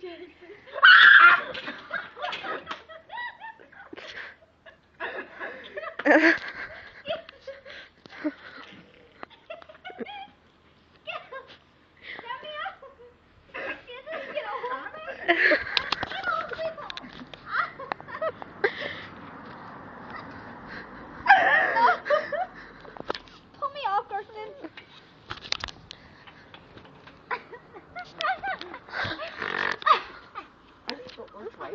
gelsin. Gel. Gel. Gel. khỏe